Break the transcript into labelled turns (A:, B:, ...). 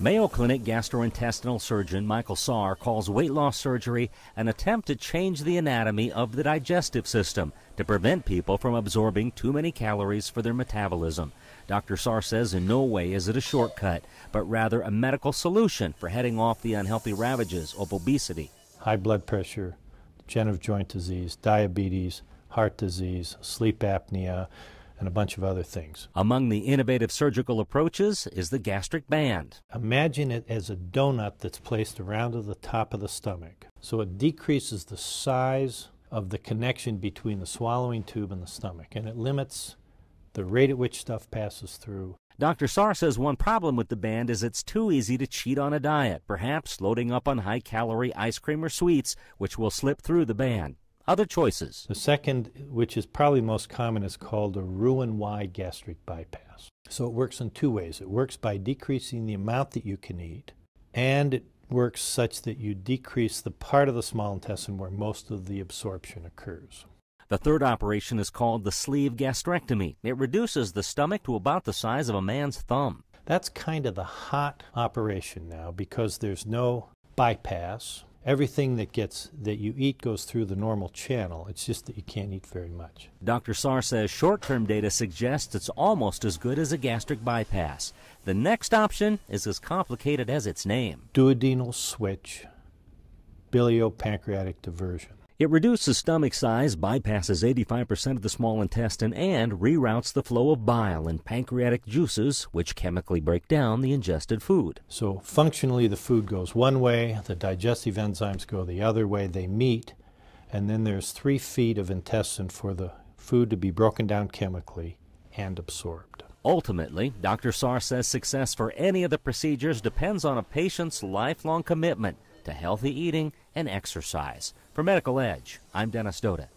A: Mayo Clinic gastrointestinal surgeon Michael Sarr calls weight loss surgery an attempt to change the anatomy of the digestive system to prevent people from absorbing too many calories for their metabolism. Dr. Sarr says in no way is it a shortcut, but rather a medical solution for heading off the unhealthy ravages of obesity.
B: High blood pressure, degenerative joint disease, diabetes, heart disease, sleep apnea, and a bunch of other things.
A: Among the innovative surgical approaches is the gastric band.
B: Imagine it as a donut that's placed around the top of the stomach. So it decreases the size of the connection between the swallowing tube and the stomach, and it limits the rate at which stuff passes through.
A: Dr. Sarr says one problem with the band is it's too easy to cheat on a diet, perhaps loading up on high calorie ice cream or sweets, which will slip through the band. Other choices.
B: The second, which is probably most common, is called a Roux-en-Y gastric bypass. So it works in two ways. It works by decreasing the amount that you can eat, and it works such that you decrease the part of the small intestine where most of the absorption occurs.
A: The third operation is called the sleeve gastrectomy. It reduces the stomach to about the size of a man's thumb.
B: That's kind of the hot operation now because there's no bypass everything that gets that you eat goes through the normal channel. It's just that you can't eat very much.
A: Dr. Sarr says short-term data suggests it's almost as good as a gastric bypass. The next option is as complicated as its name.
B: Duodenal switch biliopancreatic diversion.
A: It reduces stomach size, bypasses 85% of the small intestine, and reroutes the flow of bile and pancreatic juices, which chemically break down the ingested food.
B: So, functionally, the food goes one way, the digestive enzymes go the other way, they meet, and then there's three feet of intestine for the food to be broken down chemically and absorbed.
A: Ultimately, Dr. Sarr says success for any of the procedures depends on a patient's lifelong commitment to healthy eating and exercise. For Medical Edge, I'm Dennis Douda.